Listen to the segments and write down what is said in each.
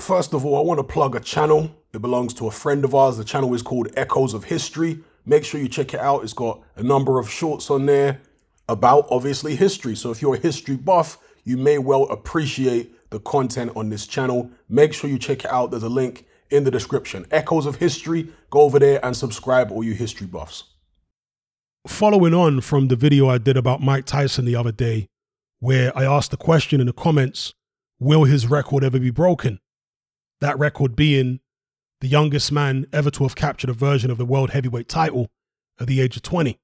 First of all, I want to plug a channel. It belongs to a friend of ours. The channel is called Echoes of History. Make sure you check it out. It's got a number of shorts on there about obviously history. So if you're a history buff, you may well appreciate the content on this channel. Make sure you check it out. There's a link in the description. Echoes of History. Go over there and subscribe, all you history buffs. Following on from the video I did about Mike Tyson the other day, where I asked the question in the comments will his record ever be broken? That record being the youngest man ever to have captured a version of the world heavyweight title at the age of 20.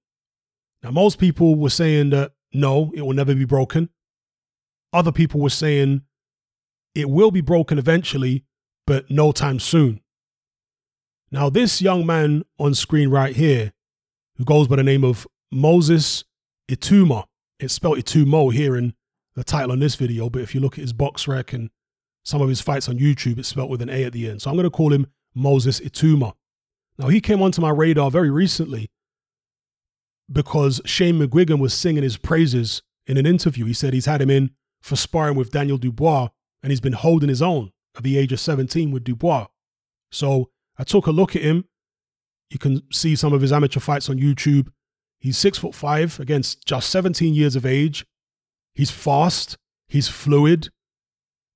Now, most people were saying that no, it will never be broken. Other people were saying it will be broken eventually, but no time soon. Now, this young man on screen right here, who goes by the name of Moses Itauma, it's spelled Itumo here in the title on this video, but if you look at his BoxRec and some of his fights on YouTube, it's spelled with an A at the end. So I'm going to call him Moses Itauma. Now, he came onto my radar very recently because Shane McGuigan was singing his praises in an interview. He said he's had him in for sparring with Daniel Dubois, and he's been holding his own at the age of 17 with Dubois. So I took a look at him. You can see some of his amateur fights on YouTube. He's six foot five, against just 17 years of age. He's fast, he's fluid,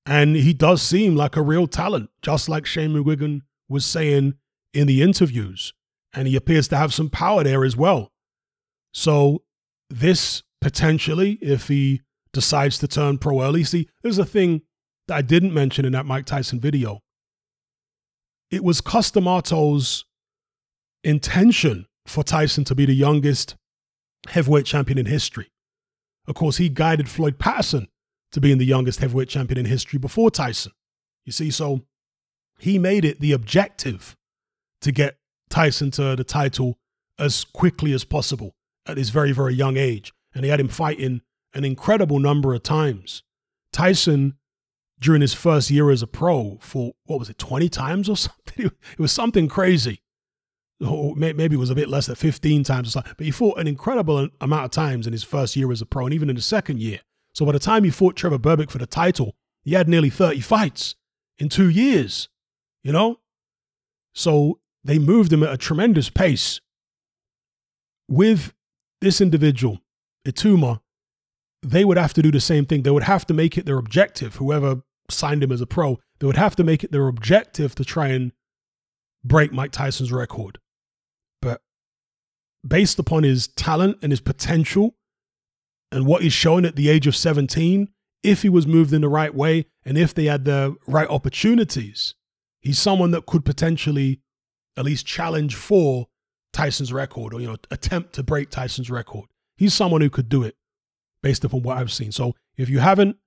and he does seem like a real talent, just like Shane McGuigan was saying in the interviews. And he appears to have some power there as well. So, this potentially, if he decides to turn pro early, see, there's a thing that I didn't mention in that Mike Tyson video. It was Cus D'Amato's intention for Tyson to be the youngest heavyweight champion in history. Of course, he guided Floyd Patterson to being the youngest heavyweight champion in history before Tyson. You see, so he made it the objective to get Tyson to the title as quickly as possible at his very, very young age. And he had him fighting an incredible number of times. Tyson, during his first year as a pro, for what was it, 20 times or something? It was something crazy. Or maybe it was a bit less than 15 times or something. But he fought an incredible amount of times in his first year as a pro and even in the second year. So by the time he fought Trevor Berbick for the title, he had nearly 30 fights in two years, you know? So they moved him at a tremendous pace. With this individual, Itauma, they would have to do the same thing. They would have to make it their objective, whoever signed him as a pro, they would have to make it their objective to try and break Mike Tyson's record. But based upon his talent and his potential and what he's shown at the age of 17, if he was moved in the right way and if they had the right opportunities, he's someone that could potentially at least challenge for Tyson's record or you know attempt to break Tyson's record. He's someone who could do it based upon what I've seen. So if you haven't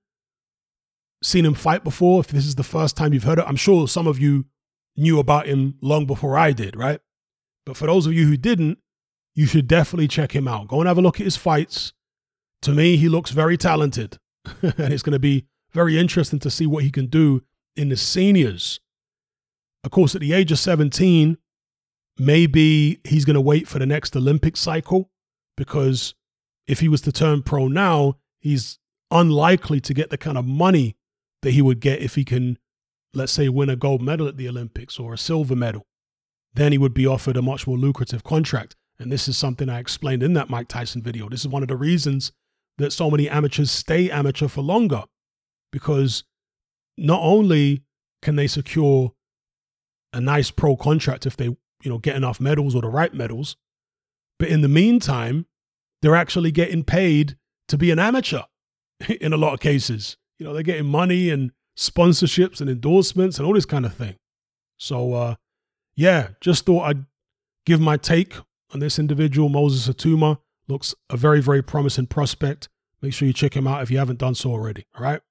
seen him fight before, if this is the first time you've heard it, I'm sure some of you knew about him long before I did, right? But for those of you who didn't, you should definitely check him out. Go and have a look at his fights. To me, he looks very talented. and it's going to be very interesting to see what he can do in the seniors. Of course, at the age of 17, maybe he's going to wait for the next Olympic cycle because if he was to turn pro now, he's unlikely to get the kind of money that he would get if he can, let's say, win a gold medal at the Olympics or a silver medal. Then he would be offered a much more lucrative contract. And this is something I explained in that Mike Tyson video. This is one of the reasons that so many amateurs stay amateur for longer because not only can they secure a nice pro contract if they, you know, get enough medals or the right medals, but in the meantime, they're actually getting paid to be an amateur in a lot of cases. You know, they're getting money and sponsorships and endorsements and all this kind of thing. So, uh, yeah, just thought I'd give my take on this individual, Moses Itauma. Looks a very, very promising prospect. Make sure you check him out if you haven't done so already. All right.